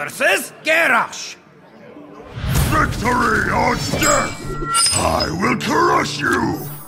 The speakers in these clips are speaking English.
Versus Garrosh. Victory or death! I will crush you!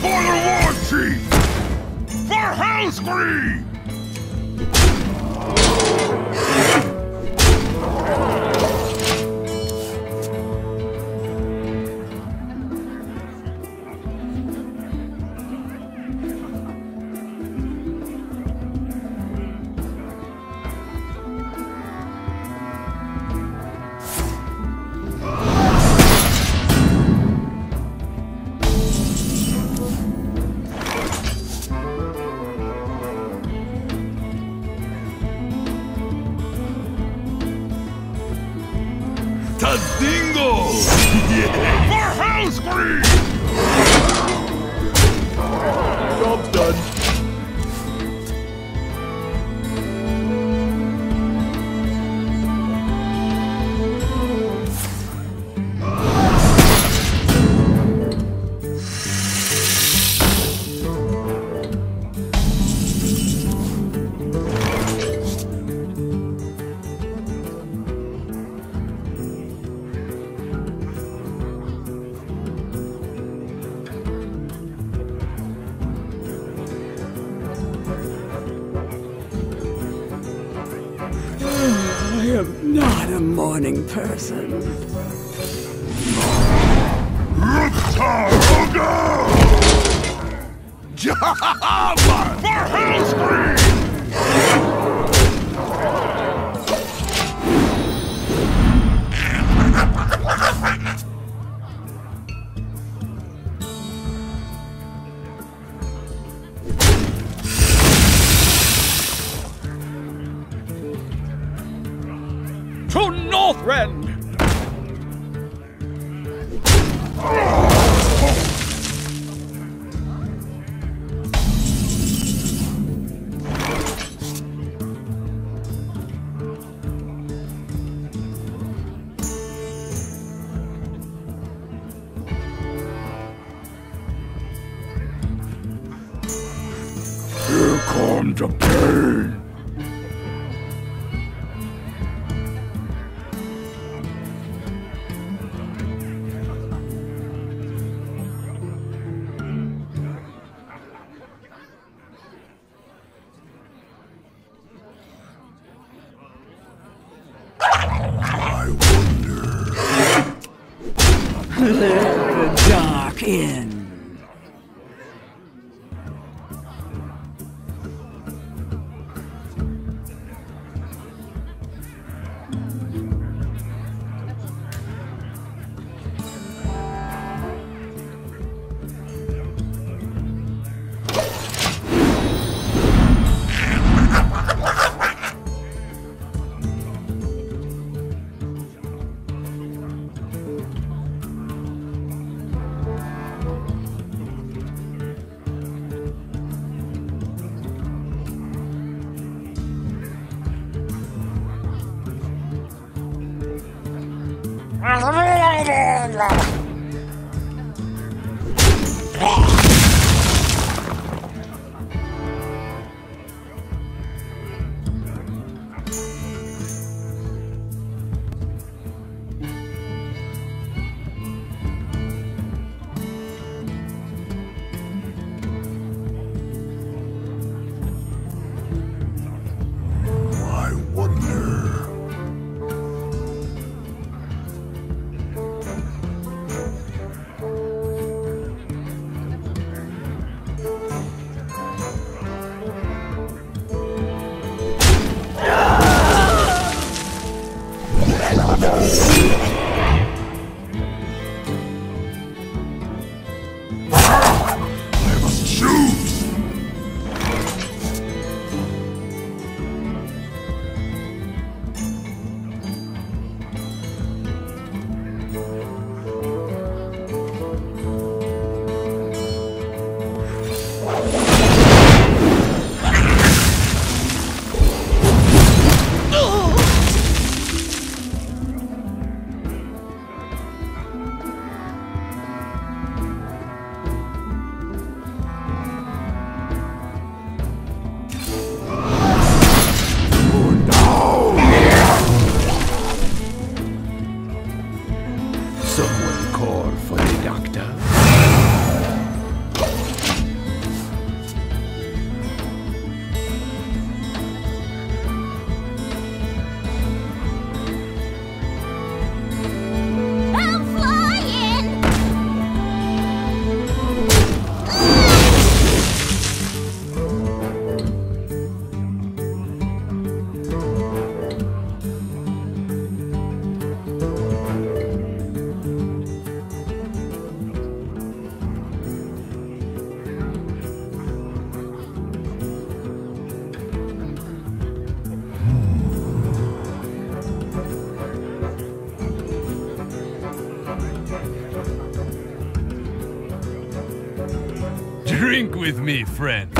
For the War Chief! For Hellscream! Am not a morning person. Jabba! For Hellscream! Northrend! Here comes the pain! Let the dark in. I Someone call for the doctor. With me, friend.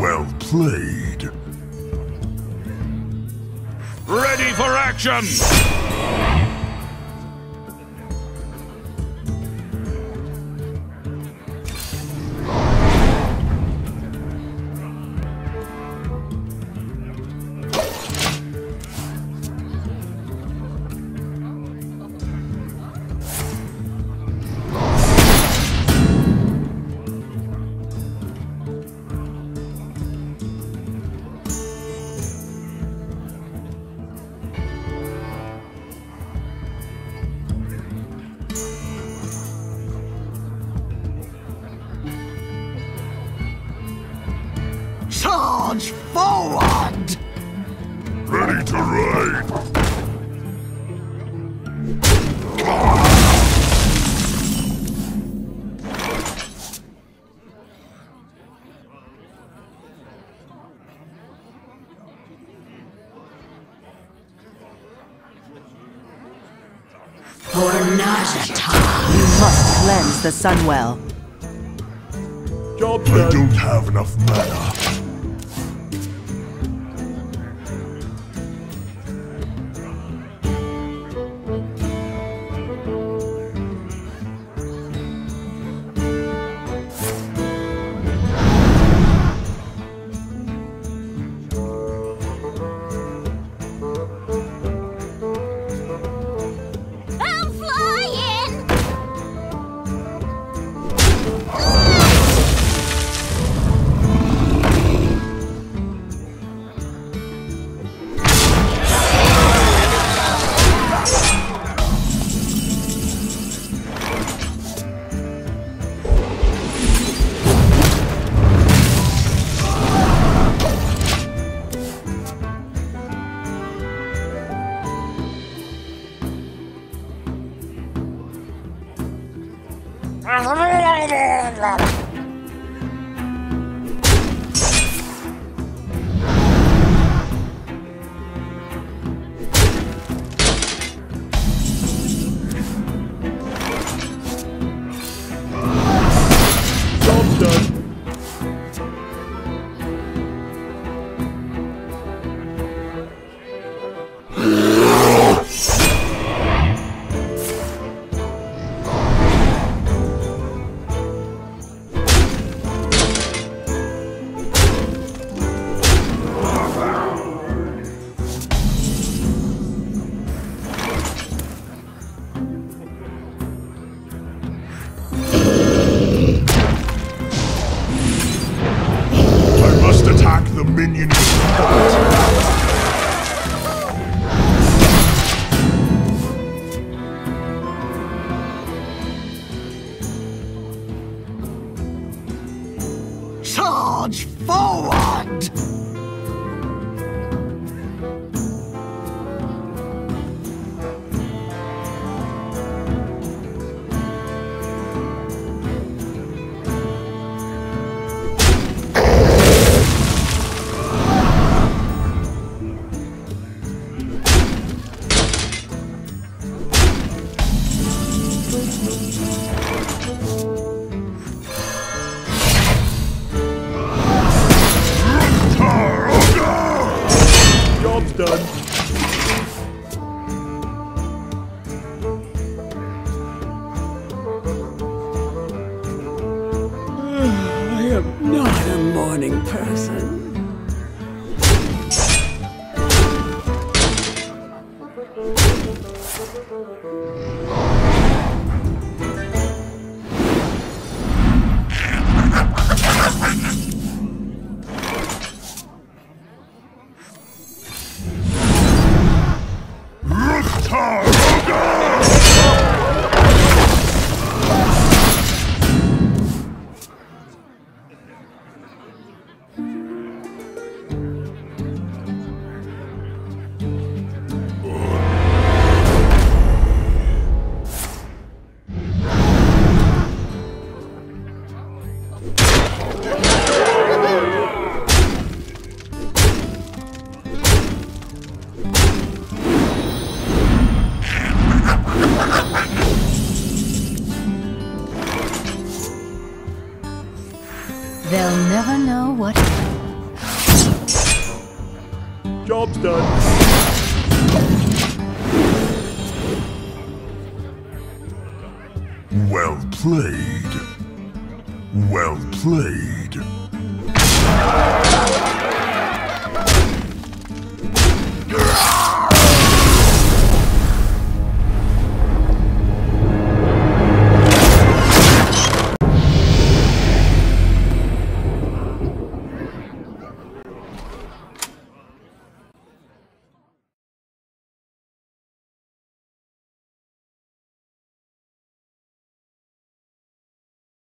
Well played. Ready for action! Charge forward! Ready to ride. For Najata. You must cleanse the Sunwell. I don't have enough mana. Job done. Attack the minion. Not a morning person. Ruktar done. Well played. Well played.